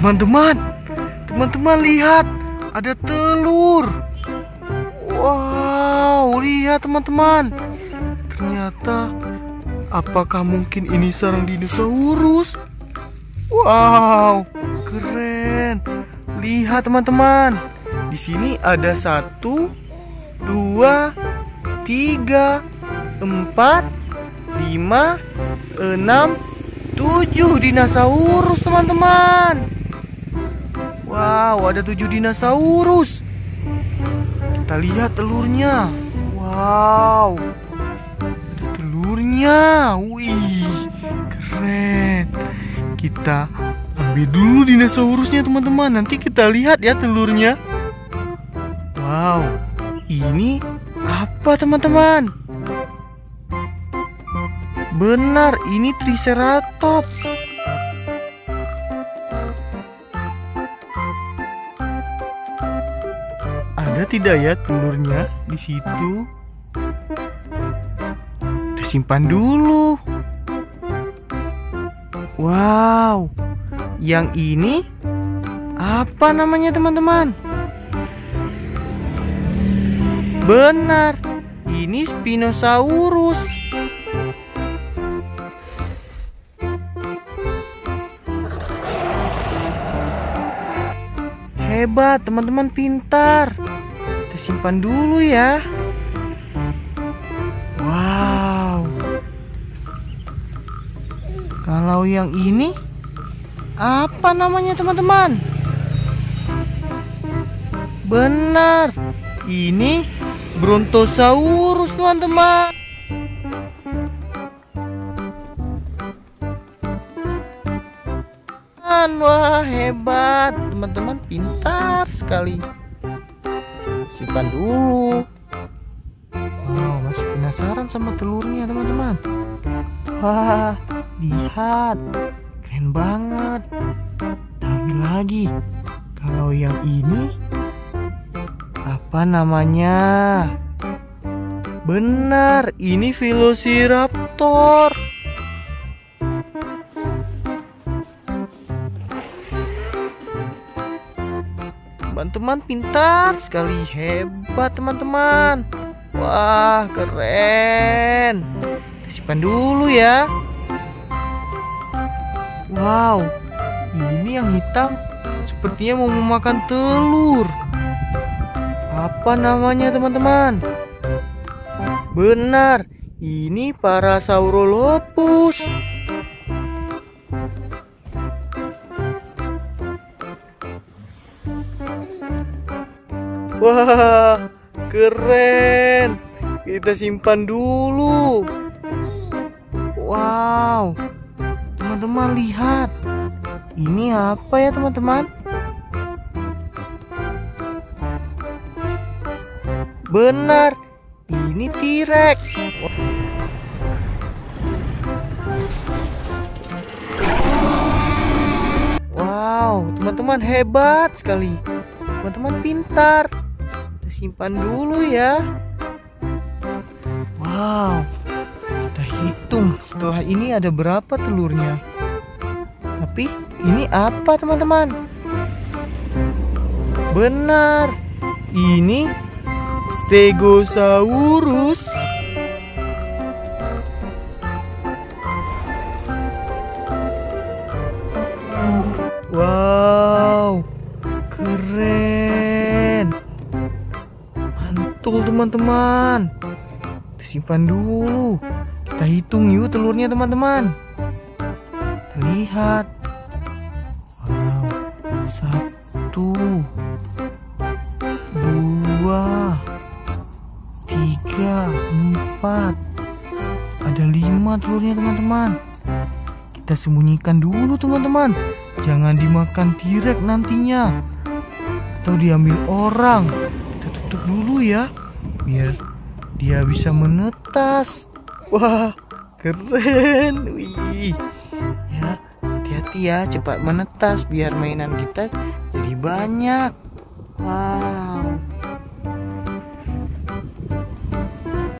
Teman-teman, teman-teman lihat, ada telur. Wow, lihat teman-teman. Ternyata, apakah mungkin ini sarang dinosaurus? Wow, keren. Lihat teman-teman, di sini ada satu, dua, tiga, empat, lima, enam, tujuh dinosaurus teman-teman. Wow, ada tujuh dinosaurus. Kita lihat telurnya. Wow, ada telurnya. Wih, keren. Kita ambil dulu dinosaurusnya teman-teman. Nanti kita lihat ya telurnya. Wow, ini apa teman-teman? Benar, ini Triceratops. Ada tidak ya telurnya di situ? Kita simpan dulu. Wow, yang ini apa namanya teman-teman? Benar, ini Spinosaurus. Hebat, teman-teman pintar. Simpan dulu ya. Wow. Kalau yang ini apa namanya teman-teman? Benar. Ini Brontosaurus teman-teman. Wah hebat Teman-teman pintar sekali Simpan dulu. Wow masih penasaran sama telurnya teman-teman. Wah lihat. Keren banget. Tapi lagi Kalau yang ini Apa namanya? Benar ini Velociraptor Teman-teman pintar sekali Hebat teman-teman. Wah keren. Simpan dulu ya. Wow Ini yang hitam Sepertinya mau memakan telur. Apa namanya teman-teman? Benar Ini Parasaurolophus Wah, keren. Kita simpan dulu. Wow. Teman-teman lihat. Ini apa ya, teman-teman? Benar. Ini T-Rex. Wow, teman-teman hebat sekali. Teman-teman pintar simpan dulu ya. Wow, kita hitung setelah ini ada berapa telurnya. Tapi ini apa teman-teman? Benar, ini Stegosaurus. Teman-teman. Kita simpan dulu. Kita hitung yuk telurnya teman-teman. Lihat. Wow, satu, dua, tiga, empat. Ada lima telurnya teman-teman. Kita sembunyikan dulu teman-teman. Jangan dimakan tirek nantinya. Atau diambil orang. Kita tutup dulu ya. Biar dia bisa menetas. Wah, keren. Wih. Ya, hati-hati ya, cepat menetas biar mainan kita jadi banyak. Wow.